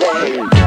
Yeah.